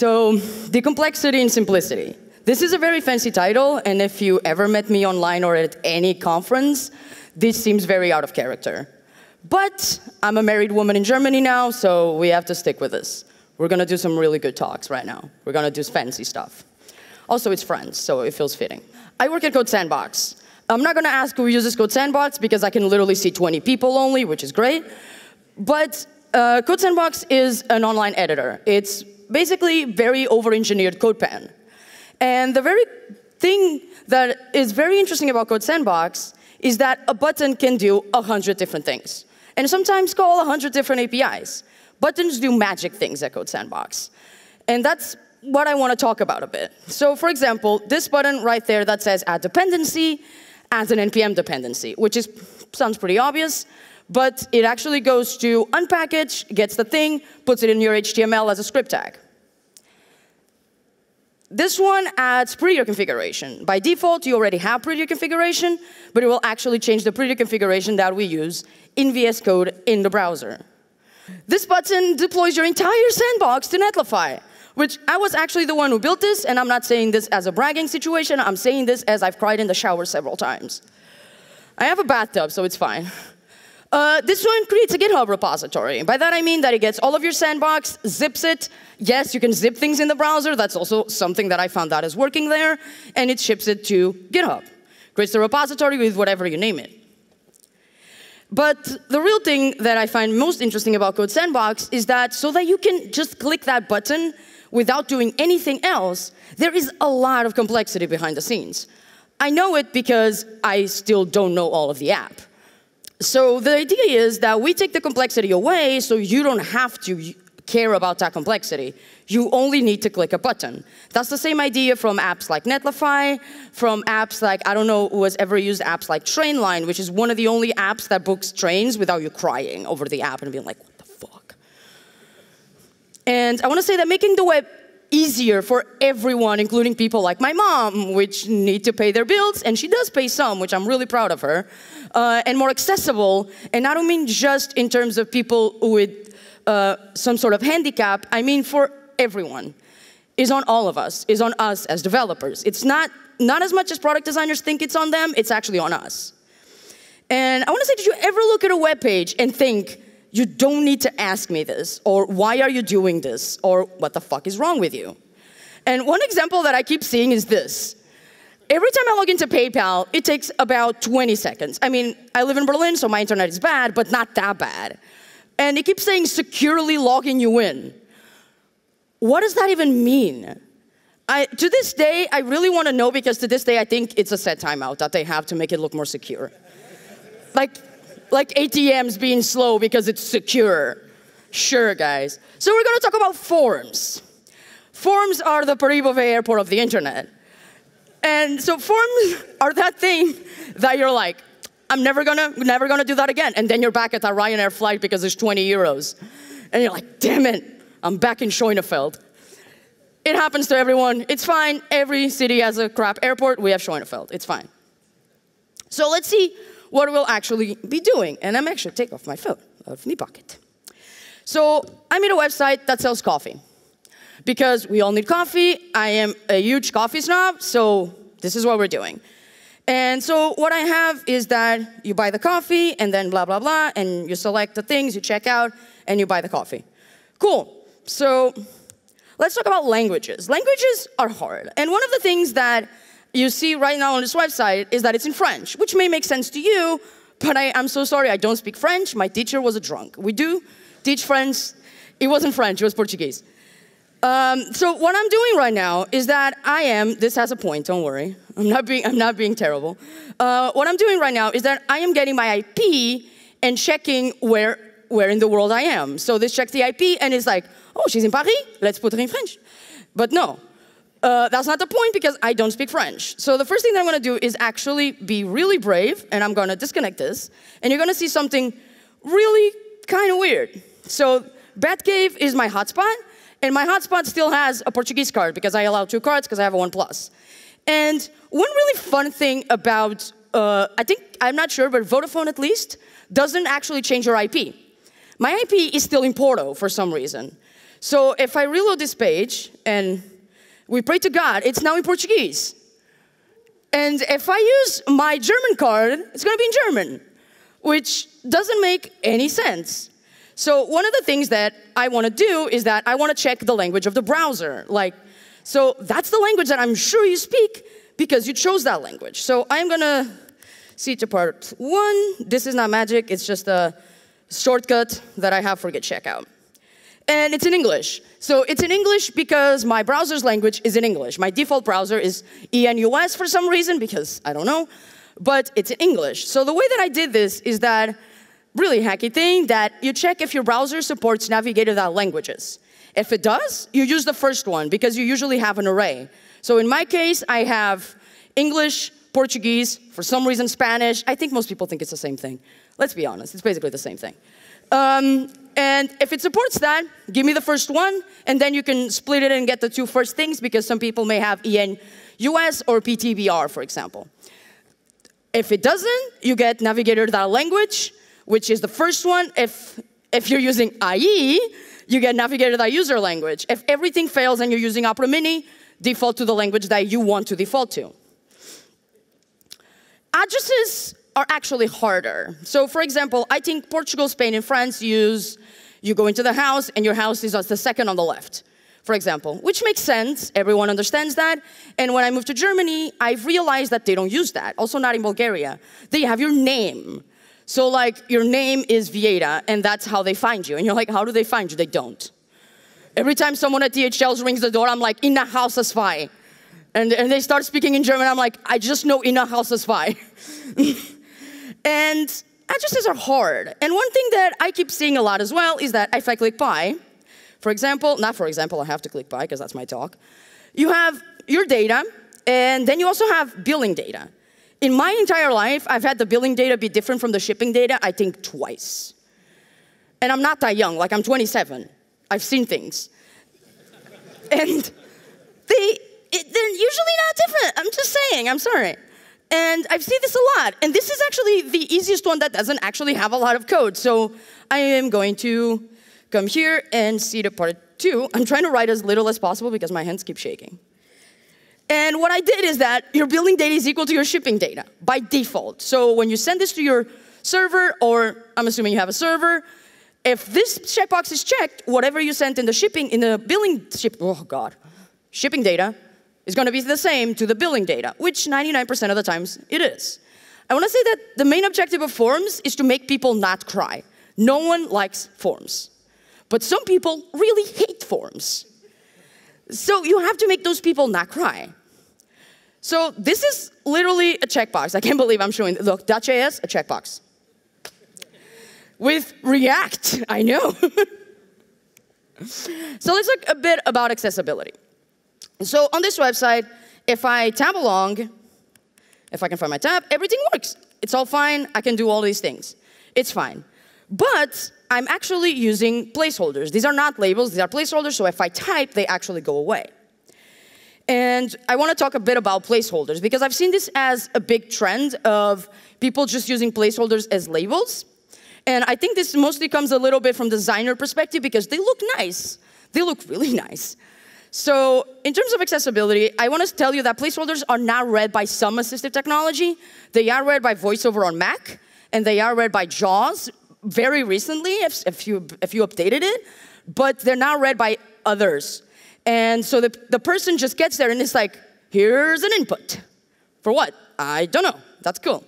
So, the complexity and simplicity. This is a very fancy title, and if you ever met me online or at any conference, this seems very out of character. But I'm a married woman in Germany now, so we have to stick with this. We're gonna do some really good talks right now. We're gonna do fancy stuff. Also, it's friends, so it feels fitting. I work at Code Sandbox. I'm not gonna ask who uses Code Sandbox because I can literally see 20 people only, which is great. But uh, Code Sandbox is an online editor. It's basically very over-engineered CodePen. And the very thing that is very interesting about Code Sandbox is that a button can do a hundred different things, and sometimes call a hundred different APIs. Buttons do magic things at Code Sandbox. And that's what I want to talk about a bit. So for example, this button right there that says add dependency adds an NPM dependency, which is, sounds pretty obvious, but it actually goes to unpkg, gets the thing, puts it in your HTML as a script tag. This one adds prettier configuration. By default, you already have prettier configuration, but it will actually change the prettier configuration that we use in VS Code in the browser. This button deploys your entire sandbox to Netlify, which I was actually the one who built this, and I'm not saying this as a bragging situation, I'm saying this as I've cried in the shower several times. I have a bathtub, so it's fine. Uh, this one creates a GitHub repository. By that I mean that it gets all of your sandbox, zips it. Yes, you can zip things in the browser. That's also something that I found out is working there. And it ships it to GitHub. Creates the repository with whatever you name it. But the real thing that I find most interesting about Code Sandbox is that so that you can just click that button without doing anything else, there is a lot of complexity behind the scenes. I know it because I still don't know all of the app. So the idea is that we take the complexity away so you don't have to care about that complexity. You only need to click a button. That's the same idea from apps like Netlify, from apps like, I don't know who has ever used apps like Trainline, which is one of the only apps that books trains without you crying over the app and being like? And I want to say that making the web easier for everyone, including people like my mom, which need to pay their bills, and she does pay some, which I'm really proud of her, uh, and more accessible, and I don't mean just in terms of people with uh, some sort of handicap, I mean for everyone, is on all of us, is on us as developers. It's not, not as much as product designers think it's on them, it's actually on us. And I want to say, did you ever look at a web page and think, you don't need to ask me this, or why are you doing this, or what the fuck is wrong with you? And one example that I keep seeing is this. Every time I log into PayPal, it takes about 20 seconds. I mean, I live in Berlin, so my internet is bad, but not that bad and it keeps saying securely logging you in. What does that even mean? I, to this day, I really want to know because to this day, I think it's a set timeout that they have to make it look more secure. like, like ATMs being slow because it's secure. Sure, guys. So we're going to talk about forms. Forms are the Beauvais airport of the internet. And so forms are that thing that you're like, I'm never gonna, never gonna do that again. And then you're back at that Ryanair flight because it's 20 euros. And you're like, damn it, I'm back in Schoenefeld. It happens to everyone. It's fine. Every city has a crap airport. We have Schoenefeld. It's fine. So let's see what we'll actually be doing. And I'm actually take off my phone out of my pocket. So I made a website that sells coffee. Because we all need coffee. I am a huge coffee snob, so this is what we're doing. And so what I have is that you buy the coffee and then blah, blah, blah, and you select the things, you check out, and you buy the coffee. Cool. So let's talk about languages. Languages are hard. And one of the things that you see right now on this website is that it's in French, which may make sense to you, but I, am so sorry, I don't speak French. My teacher was a drunk. We do teach French. It wasn't French, it was Portuguese. Um, so what I'm doing right now is that I am, this has a point, don't worry. I'm not being, I'm not being terrible. Uh, what I'm doing right now is that I am getting my IP and checking where, where in the world I am. So this checks the IP and it's like, oh, she's in Paris, let's put her in French. But no, uh, that's not the point because I don't speak French. So the first thing that I'm gonna do is actually be really brave and I'm gonna disconnect this and you're gonna see something really kind of weird. So Batcave is my hotspot and my hotspot still has a Portuguese card because I allow two cards because I have a One Plus. And one really fun thing about uh, I think, I'm not sure, but Vodafone at least doesn't actually change your IP. My IP is still in Porto for some reason. So if I reload this page and we pray to God, it's now in Portuguese. And if I use my German card, it's gonna be in German, which doesn't make any sense. So one of the things that I wanna do is that I wanna check the language of the browser. Like, so that's the language that I'm sure you speak because you chose that language. So I'm gonna see to part one. This is not magic, it's just a shortcut that I have for Git checkout. And it's in English. So it's in English because my browser's language is in English. My default browser is ENUS for some reason, because I don't know, but it's in English. So the way that I did this is that really hacky thing that you check if your browser supports navigator.languages. If it does, you use the first one because you usually have an array. So in my case, I have English, Portuguese, for some reason Spanish. I think most people think it's the same thing. Let's be honest, it's basically the same thing. Um, and if it supports that, give me the first one, and then you can split it and get the two first things because some people may have EN US or PTBR, for example. If it doesn't, you get navigator.language, which is the first one. If, if you're using IE, you get navigator.user language. If everything fails and you're using Opera Mini, default to the language that you want to default to. Addresses are actually harder. So for example, I think Portugal, Spain, and France use, you go into the house and your house is the second on the left, for example, which makes sense, everyone understands that. And when I moved to Germany, I've realized that they don't use that, also not in Bulgaria. They have your name. So like, your name is Vieira, and that's how they find you. And you're like, how do they find you? They don't. Every time someone at DHL rings the door, I'm like, in the house is fine. And, and they start speaking in German, I'm like, I just know in the house is fine. and addresses are hard. And one thing that I keep seeing a lot as well is that if I click buy, for example, not for example, I have to click buy because that's my talk, you have your data, and then you also have billing data. In my entire life, I've had the billing data be different from the shipping data, I think twice. And I'm not that young, like I'm 27. I've seen things. and they, it, they're usually not different. I'm just saying, I'm sorry. And I've seen this a lot. And this is actually the easiest one that doesn't actually have a lot of code. So I am going to come here and see the part two. I'm trying to write as little as possible because my hands keep shaking. And what I did is that your billing data is equal to your shipping data by default. So when you send this to your server, or I'm assuming you have a server, if this checkbox is checked, whatever you sent in the shipping, in the billing, ship, oh God, shipping data is going to be the same to the billing data, which 99% of the times it is. I want to say that the main objective of forms is to make people not cry. No one likes forms. But some people really hate forms. So you have to make those people not cry. So this is literally a checkbox. I can't believe I'm showing, look, .js, a checkbox. With React, I know. so let's look a bit about accessibility. So on this website, if I tab along, if I can find my tab, everything works. It's all fine, I can do all these things. It's fine. But I'm actually using placeholders. These are not labels, these are placeholders, so if I type, they actually go away. And I want to talk a bit about placeholders because I've seen this as a big trend of people just using placeholders as labels. And I think this mostly comes a little bit from designer perspective because they look nice. They look really nice. So in terms of accessibility, I want to tell you that placeholders are not read by some assistive technology. They are read by VoiceOver on Mac, and they are read by JAWS very recently, if, if, you, if you updated it, but they're not read by others. And so the, the person just gets there and it's like, here's an input. For what? I don't know. That's cool.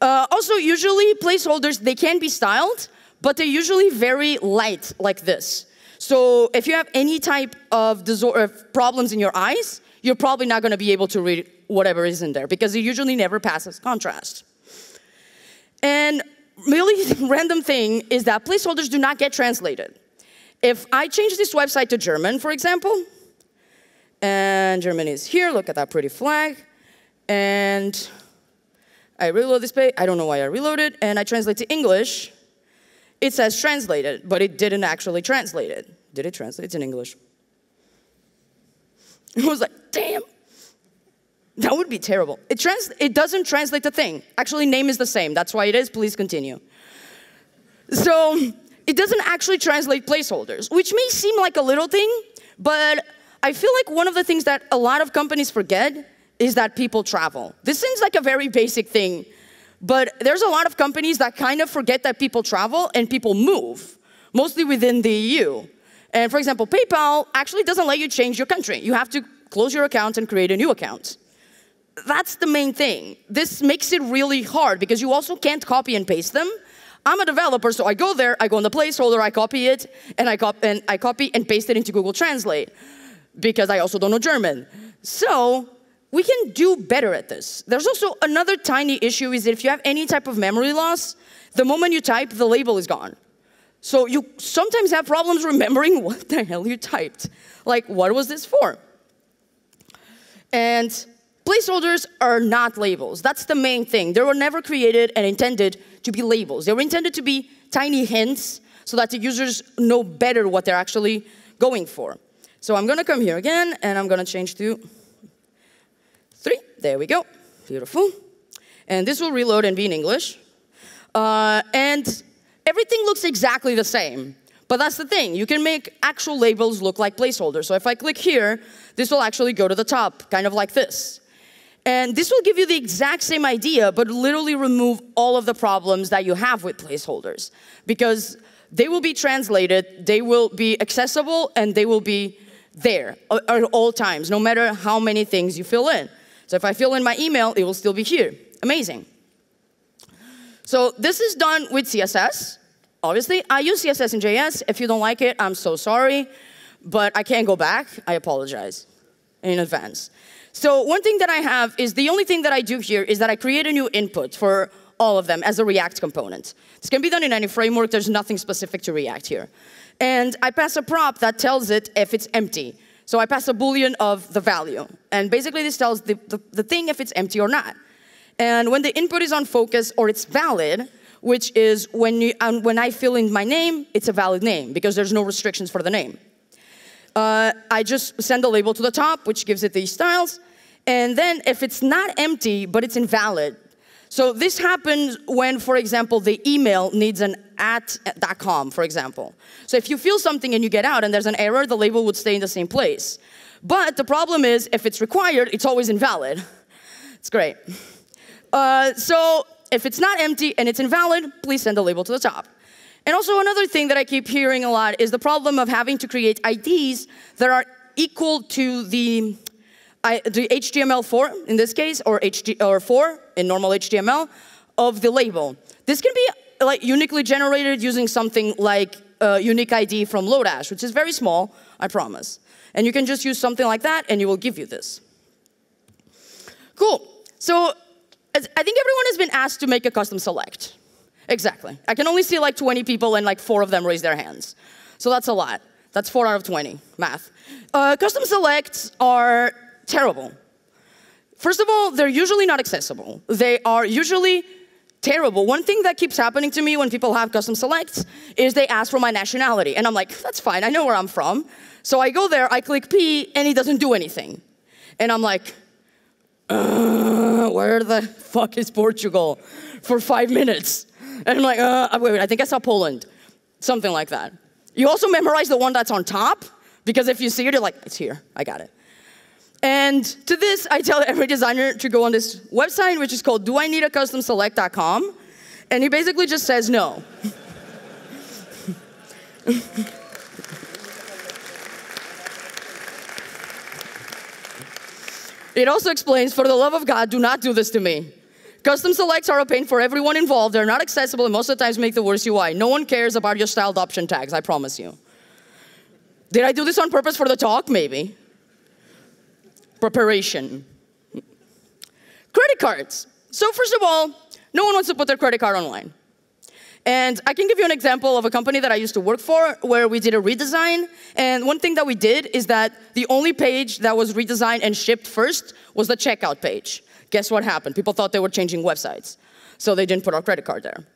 Uh, also, usually placeholders, they can be styled, but they're usually very light like this. So if you have any type of uh, problems in your eyes, you're probably not going to be able to read whatever is in there because it usually never passes contrast. And really random thing is that placeholders do not get translated. If I change this website to German, for example, and German is here, look at that pretty flag, and I reload this page, I don't know why I reloaded, and I translate to English, it says translated, but it didn't actually translate it. Did it translate? It's in English. I was like, damn. That would be terrible. It, trans- it doesn't translate the thing. Actually, name is the same. That's why it is. Please continue. So it doesn't actually translate placeholders, which may seem like a little thing, but I feel like one of the things that a lot of companies forget is that people travel. This seems like a very basic thing, but there's a lot of companies that kind of forget that people travel and people move, mostly within the EU. And for example, PayPal actually doesn't let you change your country. You have to close your account and create a new account. That's the main thing. This makes it really hard because you also can't copy and paste them. I'm a developer, so I go there, I go in the placeholder, I copy it, and I, cop and I copy and paste it into Google Translate because I also don't know German. So we can do better at this. There's also another tiny issue is that if you have any type of memory loss, the moment you type, the label is gone. So you sometimes have problems remembering what the hell you typed. Like, what was this for? And placeholders are not labels. That's the main thing. They were never created and intended to be labels. They were intended to be tiny hints so that the users know better what they're actually going for. So I'm gonna come here again and I'm gonna change to. There we go. Beautiful. And this will reload and be in English. Uh, and everything looks exactly the same. But that's the thing, you can make actual labels look like placeholders. So if I click here, this will actually go to the top, kind of like this. And this will give you the exact same idea, but literally remove all of the problems that you have with placeholders. Because they will be translated, they will be accessible, and they will be there at all times, no matter how many things you fill in. So if I fill in my email, it will still be here. Amazing. So this is done with CSS. Obviously, I use CSS in JS. If you don't like it, I'm so sorry, but I can't go back. I apologize in advance. So one thing that I have is the only thing that I do here is that I create a new input for all of them as a React component. This can be done in any framework. There's nothing specific to React here. And I pass a prop that tells it if it's empty. So I pass a boolean of the value. And basically this tells the, the, the thing if it's empty or not. And when the input is on focus or it's valid, which is when, you, um, when I fill in my name, it's a valid name because there's no restrictions for the name. Uh, I just send the label to the top, which gives it these styles. And then if it's not empty, but it's invalid, so this happens when, for example, the email needs an at.com, for example. So if you feel something and you get out and there's an error, the label would stay in the same place. But the problem is, if it's required, it's always invalid. It's great. Uh, so if it's not empty and it's invalid, please send the label to the top. And also another thing that I keep hearing a lot is the problem of having to create IDs that are equal to the, I, the htmlFor in this case, or, HT, or 4 in normal HTML of the label. This can be like uniquely generated using something like a unique ID from Lodash, which is very small, I promise. And you can just use something like that and you will give you this. Cool. So I think everyone has been asked to make a custom select. Exactly. I can only see like 20 people and like four of them raise their hands. So that's a lot. That's four out of 20, math. Uh, custom selects are terrible. First of all, they're usually not accessible. They are usually terrible. One thing that keeps happening to me when people have custom selects is they ask for my nationality. And I'm like, that's fine, I know where I'm from. So I go there, I click P, and it doesn't do anything. And I'm like, uh, where the fuck is Portugal? For five minutes. And I'm like, uh, wait, wait, I think I saw Poland. Something like that. You also memorize the one that's on top, because if you see it, you're like, it's here, I got it. And to this, I tell every designer to go on this website, which is called doineedacustomselect.com. And he basically just says no. It also explains, for the love of God, do not do this to me. Custom selects are a pain for everyone involved. They're not accessible and most of the times make the worst UI. No one cares about your styled option tags, I promise you. Did I do this on purpose for the talk? Maybe. Preparation. Credit cards. So first of all, no one wants to put their credit card online. And I can give you an example of a company that I used to work for where we did a redesign. And one thing that we did is that the only page that was redesigned and shipped first was the checkout page. Guess what happened? People thought they were changing websites. So they didn't put our credit card there.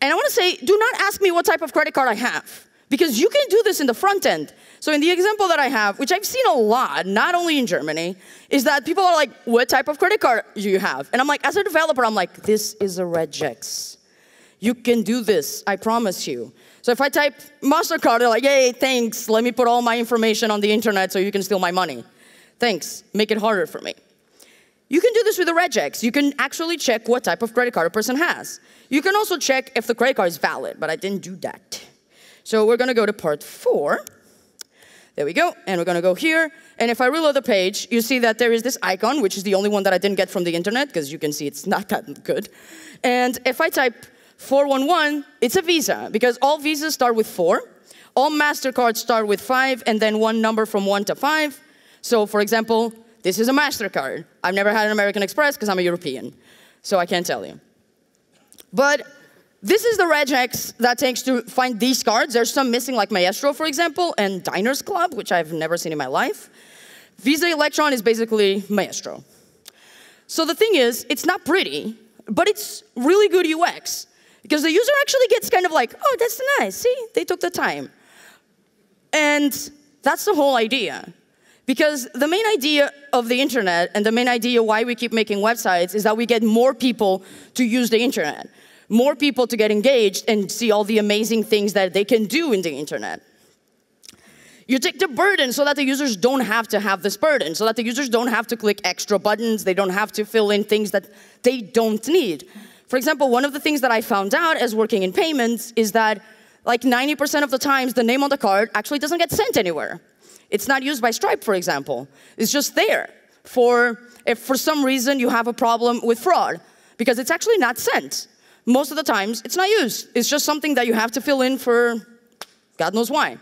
And I want to say, do not ask me what type of credit card I have. Because you can do this in the front end. So in the example that I have, which I've seen a lot, not only in Germany, is that people are like, what type of credit card do you have? And I'm like, as a developer, I'm like, this is a regex. You can do this, I promise you. So if I type MasterCard, they're like, hey, thanks, let me put all my information on the internet so you can steal my money. Thanks, make it harder for me. You can do this with a regex. You can actually check what type of credit card a person has. You can also check if the credit card is valid, but I didn't do that. So we're gonna go to part four. There we go, and we're gonna go here. And if I reload the page, you see that there is this icon, which is the only one that I didn't get from the internet, because you can see it's not that good. And if I type 411, it's a Visa, because all Visas start with four. All MasterCards start with five, and then one number from one to five. So for example, this is a MasterCard. I've never had an American Express because I'm a European, so I can't tell you. But this is the regex that takes to find these cards. There's some missing, like Maestro, for example, and Diners Club, which I've never seen in my life. Visa Electron is basically Maestro. So the thing is, it's not pretty, but it's really good UX. Because the user actually gets kind of like, oh, that's nice, see? They took the time. And that's the whole idea. Because the main idea of the internet and the main idea why we keep making websites is that we get more people to use the internet, more people to get engaged and see all the amazing things that they can do in the internet. You take the burden so that the users don't have to have this burden, so that the users don't have to click extra buttons, they don't have to fill in things that they don't need. For example, one of the things that I found out as working in payments is that like 90% of the times the name on the card actually doesn't get sent anywhere. It's not used by Stripe, for example. It's just there for if for some reason you have a problem with fraud, because it's actually not sent. Most of the times, it's not used. It's just something that you have to fill in for God knows why.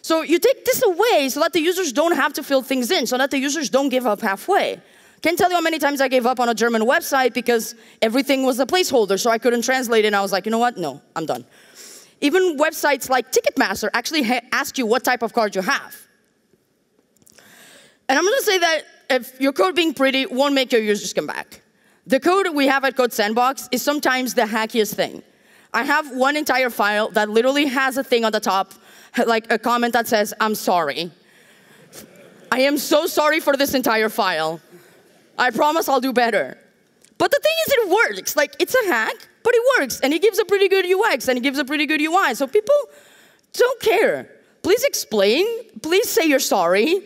So you take this away so that the users don't have to fill things in, so that the users don't give up halfway. Can't tell you how many times I gave up on a German website because everything was a placeholder, so I couldn't translate it, and I was like, you know what? No, I'm done. Even websites like Ticketmaster actually ask you what type of card you have. And I'm gonna say that if your code being pretty won't make your users come back. The code we have at Code Sandbox is sometimes the hackiest thing. I have one entire file that literally has a thing on the top, like a comment that says, I'm sorry. I am so sorry for this entire file. I promise I'll do better. But the thing is, it works. Like, it's a hack, but it works. And it gives a pretty good UX, and it gives a pretty good UI. So people don't care. Please explain. Please say you're sorry.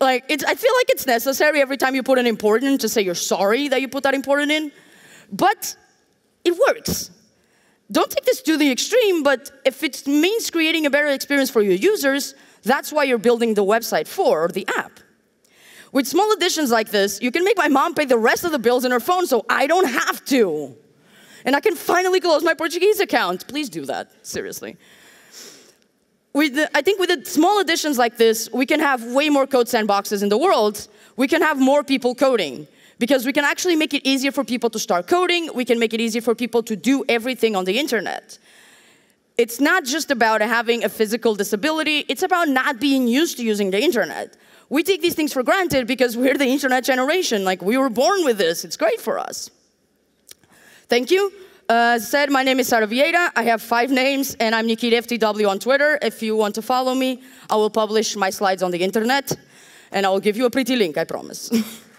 Like, I feel like it's necessary every time you put an important to say you're sorry that you put that important in. But it works. Don't take this to the extreme, but if it means creating a better experience for your users, that's why you're building the website for, or the app. With small additions like this, you can make my mom pay the rest of the bills in her phone so I don't have to. And I can finally close my Portuguese account. Please do that, seriously. The, I think with the small additions like this, we can have way more code sandboxes in the world. We can have more people coding because we can actually make it easier for people to start coding. We can make it easier for people to do everything on the internet. It's not just about having a physical disability, it's about not being used to using the internet. We take these things for granted because we're the internet generation. Like, we were born with this, it's great for us. Thank you. Uh, said, my name is Sara Vieira. I have five names, and I'm Nikkita FTW on Twitter. If you want to follow me, I will publish my slides on the internet, and I will give you a pretty link, I promise.